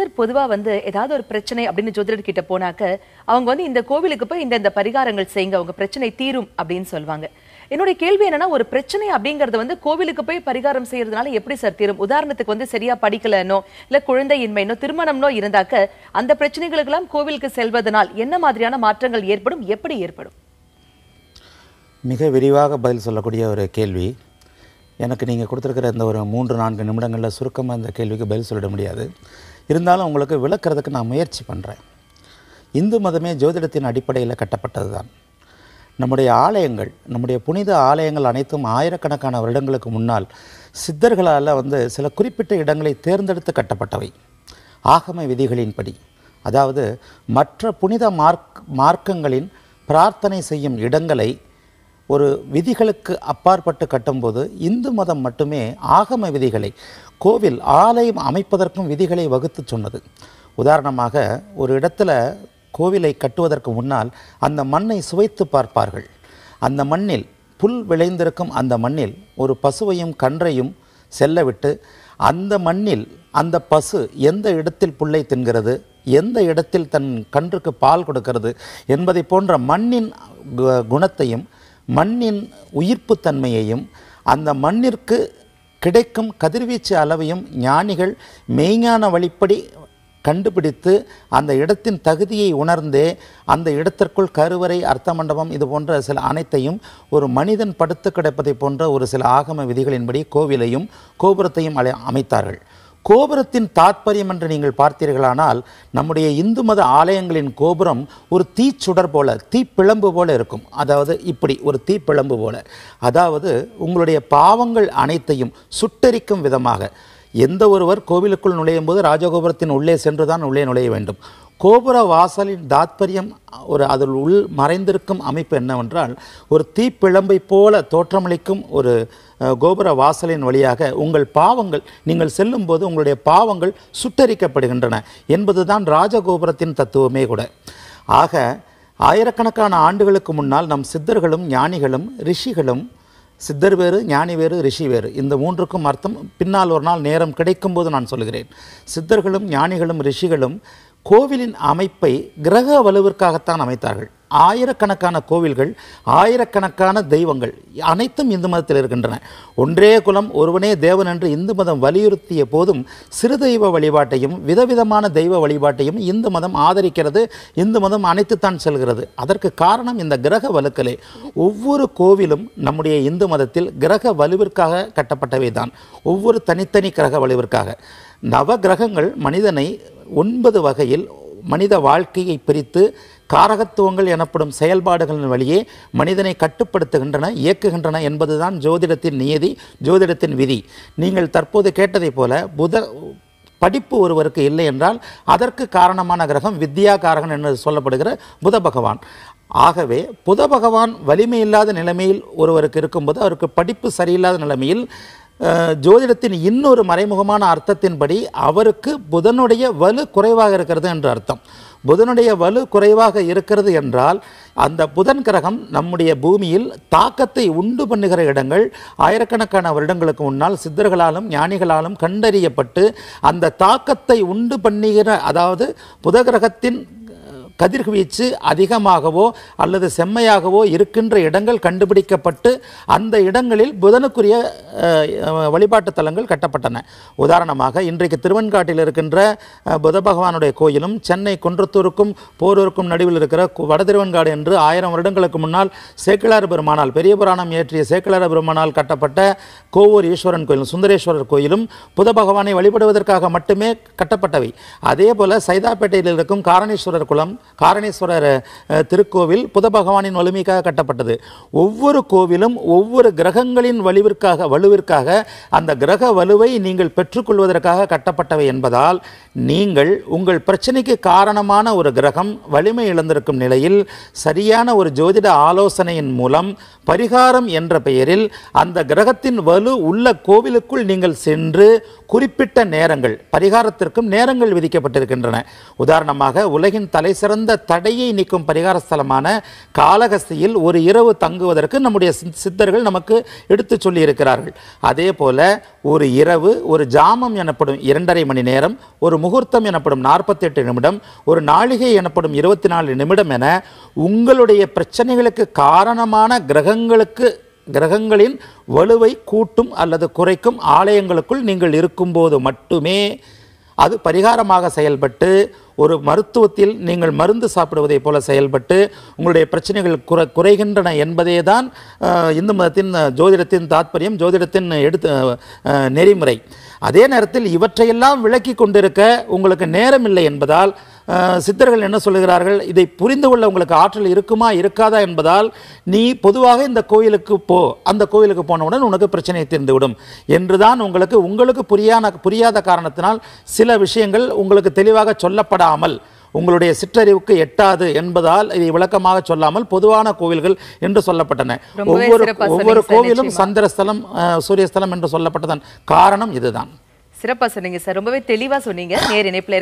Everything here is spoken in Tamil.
சார் பொதுவா வந்து ஏதாவது ஒரு பிரச்சனை அப்படின்னு ஜோதிடர் கிட்ட போனாக்க அவங்க வந்து இந்த கோவிலுக்கு போய் இந்த இந்த பரிகாரங்கள் செய்யுங்க அவங்க பிரச்சனை தீரும் அப்படின்னு சொல்லுவாங்க என்னுடைய கேள்வி என்னன்னா ஒரு பிரச்சனை அப்படிங்கறது வந்து கோவிலுக்கு போய் பரிகாரம் செய்யறதுனால எப்படி சார் தீரும்? உதாரணத்துக்கு வந்து சரியா படிக்கலனோ இல்ல குழந்தையின்மைனோ திருமணம்னோ இருந்தாக்க அந்த பிரச்சனைகளுக்கெல்லாம் கோவிலுக்கு செல்வதனால் என்ன மாதிரியான மாற்றங்கள் ஏற்படும்? எப்படி ஏற்படும்? மிக விரிவாக பதில் சொல்லக்கூடிய ஒரு கேள்வி. எனக்கு நீங்கள் கொடுத்துருக்கிற இந்த ஒரு மூன்று நான்கு நிமிடங்களில் சுருக்கமாக இந்த கேள்விக்கு பதில் சொல்லிட முடியாது. இருந்தாலும் உங்களுக்கு விளக்கிறதுக்கு நான் முயற்சி பண்ணுறேன் இந்து மதமே ஜோதிடத்தின் அடிப்படையில் கட்டப்பட்டது தான் நம்முடைய ஆலயங்கள் நம்முடைய புனித ஆலயங்கள் அனைத்தும் ஆயிரக்கணக்கான வருடங்களுக்கு முன்னால் சித்தர்களால் வந்து சில குறிப்பிட்ட இடங்களை தேர்ந்தெடுத்து கட்டப்பட்டவை. ஆகம விதிகளின்படி. அதாவது மற்ற புனித மார்க் மார்க்கங்களின் பிரார்த்தனை செய்யும் இடங்களை ஒரு விதிகளுக்கு அப்பாற்பட்டு கட்டும்போது இந்து மதம் மட்டுமே ஆகம விதிகளை கோவில் ஆலயம் அமைப்பதற்கும் விதிகளை வகுத்து சொன்னது. உதாரணமாக ஒரு இடத்துல கோவிலை கட்டுவதற்கு முன்னால் அந்த மண்ணை சுவைத்து பார்ப்பார்கள். அந்த மண்ணில் புல் விளைந்திருக்கும் அந்த மண்ணில் ஒரு பசுவையும் கன்றையும் செல்ல விட்டு அந்த மண்ணில் அந்த பசு எந்த இடத்தில் புல்லை தின்கிறது எந்த இடத்தில் தன் கன்றுக்கு பால் கொடுக்கிறது என்பதை போன்ற மண்ணின் கு- குணத்தையும் மண்ணின் உயிர்ப்புத்தன்மையையும் அந்த மண்ணிற்கு கிடைக்கும் கதிர்வீச்சு அளவையும் ஞானிகள் மெய்ஞான வழிப்படி கண்டுபிடித்து அந்த இடத்தின் தகுதியை உணர்ந்தே அந்த இடத்திற்குள் கருவறை அர்த்த மண்டபம் இது போன்ற சில அனைத்தையும் ஒரு மனிதன் படுத்து கிடப்பதை போன்ற ஒரு சில ஆகம விதிகளின்படி கோவிலையும் கோபுரத்தையும் அமைத்தார்கள். கோபுரத்தின் தாத்பரியம் என்று நீங்கள் பார்த்தீர்களானால் நம்முடைய இந்து மத ஆலயங்களின் கோபுரம் ஒரு தீச்சுடர் போல தீப்பிழம்பு போல இருக்கும். அதாவது இப்படி ஒரு தீப்பிழம்பு போல. அதாவது உங்களுடைய பாவங்கள் அனைத்தையும் சுட்டெரிக்கும் விதமாக. எந்த ஒருவர் கோவிலுக்குள் நுழையும் போது ராஜகோபுரத்தின் உள்ளே சென்று தான் உள்ளே நுழைய வேண்டும். கோபுர வாசலின் தாத்பரியம் ஒரு அதில் உள் மறைந்திருக்கும் அமைப்பு என்னவென்றால் ஒரு தீப்பிழம்பை போல தோற்றமளிக்கும் ஒரு கோபுர வாசலின் வழியாக உங்கள் பாவங்கள் நீங்கள் செல்லும்போது உங்களுடைய பாவங்கள் சுட்டரிக்கப்படுகின்றன என்பதுதான் ராஜகோபுரத்தின் தத்துவமே கூட. ஆக ஆயிரக்கணக்கான ஆண்டுகளுக்கு முன்னால் நம் சித்தர்களும் ஞானிகளும் ரிஷிகளும் சித்தர் வேறு ஞானி வேறு ரிஷி வேறு இந்த மூன்றுக்கும் அர்த்தம் பின்னால் ஒரு நாள் நேரம் கிடைக்கும்போது நான் சொல்கிறேன். சித்தர்களும் ஞானிகளும் ரிஷிகளும் கோவிலின் அமைப்பை கிரக வலுவிற்காகத்தான் அமைத்தார்கள். ஆயிரக்கணக்கான கோவில்கள் ஆயிரக்கணக்கான தெய்வங்கள் அனைத்தும் இந்து மதத்தில் இருக்கின்றன. ஒன்றே குலம் ஒருவனே தேவன் என்று இந்து மதம் வலியுறுத்திய போதும் சிறு தெய்வ வழிபாட்டையும் விதவிதமான தெய்வ வழிபாட்டையும் இந்து மதம் ஆதரிக்கிறது. இந்து மதம் அனைத்துத்தான் செல்கிறது. அதற்கு காரணம் இந்த கிரக வலுக்களே. ஒவ்வொரு கோவிலும் நம்முடைய இந்து மதத்தில் கிரக வலுவிற்காக கட்டப்பட்டவை தான் ஒவ்வொரு தனித்தனி கிரக வலுவிற்காக. நவ கிரகங்கள் மனிதனை ஒன்பது வகையில் மனித வாழ்க்கையை பிரித்து காரகத்துவங்கள் எனப்படும் செயல்பாடுகளின் வழியே மனிதனை கட்டுப்படுத்துகின்றன இயக்குகின்றன என்பதுதான் ஜோதிடத்தின் நியதி ஜோதிடத்தின் விதி. நீங்கள் தற்போது கேட்டதைப் போல புத படிப்பு ஒருவருக்கு இல்லை என்றால் அதற்கு காரணமான கிரகம் வித்யா காரகன் என்று சொல்லப்படுகிற புத பகவான். ஆகவே புத பகவான் வலிமை இல்லாத நிலைமையில் ஒருவருக்கு இருக்கும்போது அவருக்கு படிப்பு சரியில்லாத நிலைமையில் ஜோதிடத்தின் இன்னொரு மறைமுகமான அர்த்தத்தின்படி அவருக்கு புதனுடைய வலு குறைவாக இருக்கிறது என்று அர்த்தம். புதனுடைய வலு குறைவாக இருக்கிறது என்றால் அந்த புதன் கிரகம் நம்முடைய பூமியில் தாக்கத்தை உண்டு பண்ணுகிற இடங்கள் ஆயிரக்கணக்கான வருடங்களுக்கு முன்னால் சித்தர்களாலும் ஞானிகளாலும் கண்டறியப்பட்டு அந்த தாக்கத்தை உண்டு பண்ணுகிற அதாவது புத கிரகத்தின் கதிர்வீச்சு அதிகமாகவோ அல்லது செம்மையாகவோ இருக்கின்ற இடங்கள் கண்டுபிடிக்கப்பட்டு அந்த இடங்களில் புதனுக்குரிய வழிபாட்டு தலங்கள் கட்டப்பட்டன. உதாரணமாக இன்றைக்கு திருவெண்காட்டில் இருக்கின்ற புத பகவானுடைய கோயிலும் சென்னை குன்றத்தூருக்கும் போரூருக்கும் நடுவில் இருக்கிற வட திருவன்காடு என்று ஆயிரம் வருடங்களுக்கு முன்னால் சேக்கிழார் பெருமானால் பெரிய புராணம் இயற்றிய சேக்கிழார் பெருமானால் கட்டப்பட்ட கோவூர் ஈஸ்வரன் கோயிலும் சுந்தரேஸ்வரர் கோயிலும் புத பகவானை வழிபடுவதற்காக மட்டுமே கட்டப்பட்டவை. அதே போல சைதாப்பேட்டையில் இருக்கும் காரணேஸ்வரர் குளம் காரணேஸ்வரர் திருக்கோவில் புத பகவானின் வலிமைக்காக கட்டப்பட்டது. ஒவ்வொரு கோவிலும் ஒவ்வொரு கிரகங்களின் வலுவிற்காக வலுவிற்காக அந்த கிரக வலுவை நீங்கள் பெற்றுக்கொள்வதற்காக கட்டப்பட்டவை என்பதால் நீங்கள் உங்கள் பிரச்சனைக்கு காரணமான ஒரு கிரகம் வலிமை இழந்திருக்கும் நிலையில் சரியான ஒரு ஜோதிட ஆலோசனையின் மூலம் பரிகாரம் என்ற பெயரில் அந்த கிரகத்தின் வலு உள்ள கோவிலுக்குள் நீங்கள் சென்று குறிப்பிட்ட நேரங்கள் பரிகாரத்திற்கும் நேரங்கள் விதிக்கப்பட்டிருக்கின்றன. உதாரணமாக உலகின் தலை சிறந்த தலைசிறந்த தடையை நீக்கும் பரிகார ஸ்தலமான காளகஸ்தியில் ஒரு இரவு தங்குவதற்கு நம்முடைய சித்தர்கள் நமக்கு எடுத்து சொல்லியிருக்கிறார்கள். அதே போல ஒரு இரவு ஒரு ஜாமம் எனப்படும் இரண்டரை மணி நேரம் ஒரு முகூர்த்தம் எனப்படும் நாற்பத்தெட்டு நிமிடம் ஒரு நாழிகை எனப்படும் இருபத்தி நாலு நிமிடம் என உங்களுடைய பிரச்சனைகளுக்கு காரணமான கிரகங்களுக்கு கிரகங்களின் வலுவை கூட்டும் அல்லது குறைக்கும் ஆலயங்களுக்குள் நீங்கள் இருக்கும்போது மட்டுமே அது பரிகாரமாக செயல்பட்டு ஒரு மருத்துவத்தில் நீங்கள் மருந்து சாப்பிடுவதைப் போல செயல்பட்டு உங்களுடைய பிரச்சனைகள் குறை குறைகின்றன என்பதே தான் இந்து மதத்தின் ஜோதிடத்தின் தாத்பரியம் ஜோதிடத்தின் எடுத்து நெறிமுறை. அதே நேரத்தில் இவற்றையெல்லாம் விளக்கி கொண்டிருக்க உங்களுக்கு நேரம் இல்லை என்பதால் சித்தர்கள் என்ன சொல்லுகிறார்கள்? இதை புரிந்து கொள்ள உங்களுக்கு ஆற்றல் இருக்குமா இருக்காதா என்பதால் நீ பொதுவாக இந்த கோயிலுக்கு போ. அந்த கோயிலுக்கு போனவுடன் உனக்கு பிரச்சனை தீர்ந்துவிடும் என்றுதான் உங்களுக்கு உங்களுக்கு புரியான புரியாத காரணத்தினால் சில விஷயங்கள் உங்களுக்கு தெளிவாக சொல்லப்படாமல் உங்களுடைய சிற்றறிவுக்கு எட்டாது என்பதால் இதை விளக்கமாக சொல்லாமல் பொதுவான கோவில்கள் என்று சொல்லப்பட்டன. ஒவ்வொரு ஒவ்வொரு கோவிலும். சந்திரஸ்தலம் சூரியஸ்தலம் என்று சொல்லப்பட்டதன் காரணம் இதுதான். சிறப்பா சொன்னீங்க சார் ரொம்பவே தெளிவா சொன்னீங்க நேர் இணைப்புல